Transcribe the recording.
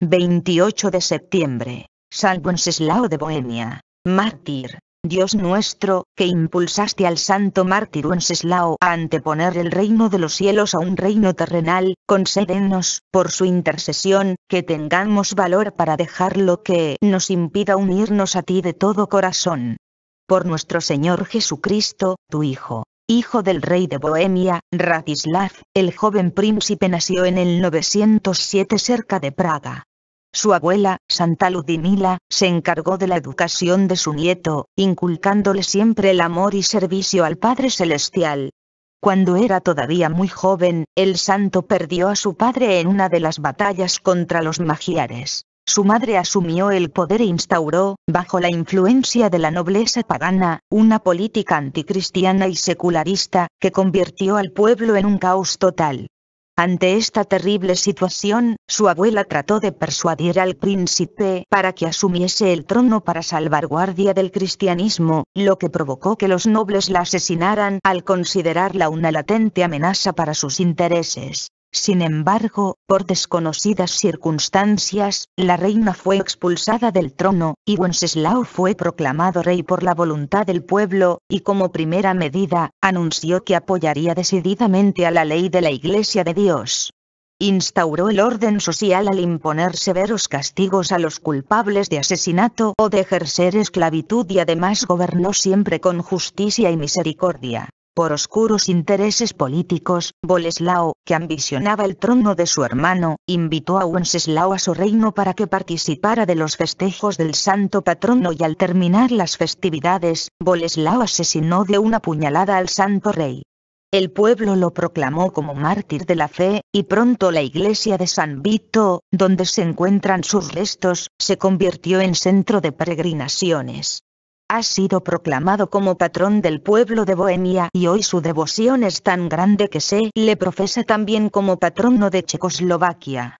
28 de septiembre. San Wenceslao de Bohemia. Mártir. Dios nuestro, que impulsaste al santo mártir Wenceslao a anteponer el reino de los cielos a un reino terrenal, concédenos, por su intercesión, que tengamos valor para dejar lo que nos impida unirnos a ti de todo corazón. Por nuestro Señor Jesucristo, tu Hijo. Hijo del rey de Bohemia, Radislav, el joven príncipe nació en el 907 cerca de Praga. Su abuela, Santa Ludmila, se encargó de la educación de su nieto, inculcándole siempre el amor y servicio al Padre Celestial. Cuando era todavía muy joven, el santo perdió a su padre en una de las batallas contra los magiares. Su madre asumió el poder e instauró, bajo la influencia de la nobleza pagana, una política anticristiana y secularista, que convirtió al pueblo en un caos total. Ante esta terrible situación, su abuela trató de persuadir al príncipe para que asumiese el trono para salvaguardia del cristianismo, lo que provocó que los nobles la asesinaran al considerarla una latente amenaza para sus intereses. Sin embargo, por desconocidas circunstancias, la reina fue expulsada del trono, y Wenceslao fue proclamado rey por la voluntad del pueblo, y como primera medida, anunció que apoyaría decididamente a la ley de la Iglesia de Dios. Instauró el orden social al imponer severos castigos a los culpables de asesinato o de ejercer esclavitud y además gobernó siempre con justicia y misericordia por oscuros intereses políticos, Boleslao, que ambicionaba el trono de su hermano, invitó a Wenceslao a su reino para que participara de los festejos del santo patrono y al terminar las festividades, Boleslao asesinó de una puñalada al santo rey. El pueblo lo proclamó como mártir de la fe, y pronto la iglesia de San Vito, donde se encuentran sus restos, se convirtió en centro de peregrinaciones ha sido proclamado como patrón del pueblo de Bohemia y hoy su devoción es tan grande que se le profesa también como patrono de Checoslovaquia.